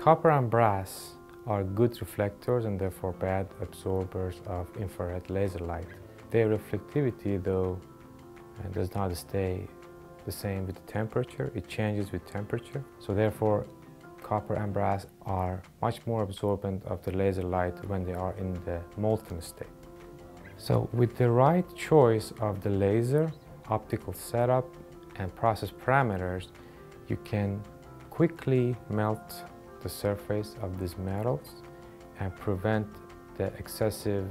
Copper and brass are good reflectors and therefore bad absorbers of infrared laser light. Their reflectivity, though, uh, does not stay the same with the temperature. It changes with temperature. So therefore, copper and brass are much more absorbent of the laser light when they are in the molten state. So with the right choice of the laser, optical setup, and process parameters, you can quickly melt the surface of these metals and prevent the excessive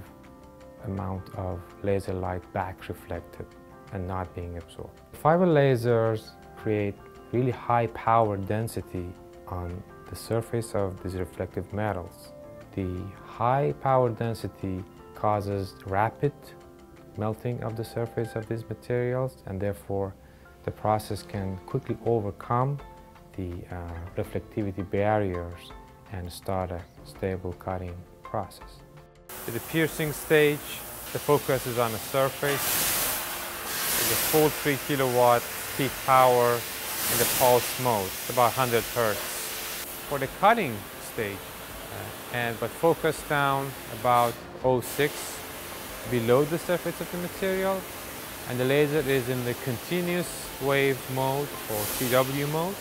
amount of laser light back reflected and not being absorbed. Fiber lasers create really high power density on the surface of these reflective metals. The high power density causes rapid melting of the surface of these materials and therefore the process can quickly overcome the uh, reflectivity barriers and start a stable cutting process. At the piercing stage, the focus is on the surface. A full 3 kilowatt peak power in the pulse mode, about 100 hertz. For the cutting stage, uh, and but focus down about 06 below the surface of the material, and the laser is in the continuous wave mode or CW mode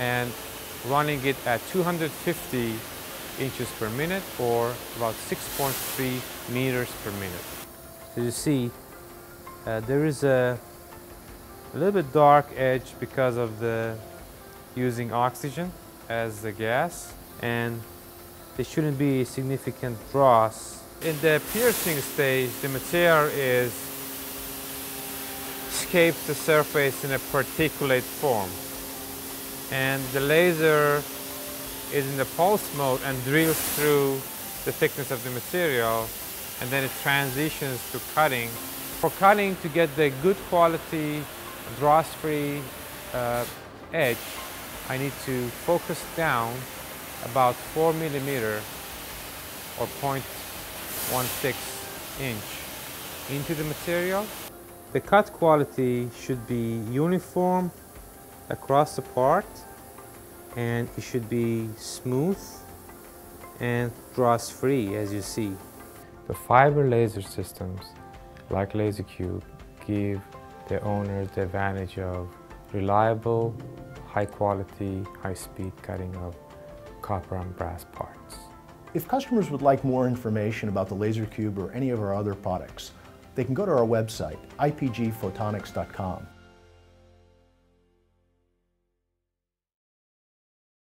and running it at 250 inches per minute or about 6.3 meters per minute. As you see, uh, there is a, a little bit dark edge because of the using oxygen as the gas and there shouldn't be significant dross. In the piercing stage, the material is escapes the surface in a particulate form and the laser is in the pulse mode and drills through the thickness of the material and then it transitions to cutting. For cutting to get the good quality dross-free uh, edge, I need to focus down about 4 millimeter or 0.16 inch into the material. The cut quality should be uniform across the part and it should be smooth and dross free as you see. The fiber laser systems like LaserCube give the owners the advantage of reliable, high quality, high speed cutting of copper and brass parts. If customers would like more information about the LaserCube or any of our other products, they can go to our website, ipgphotonics.com.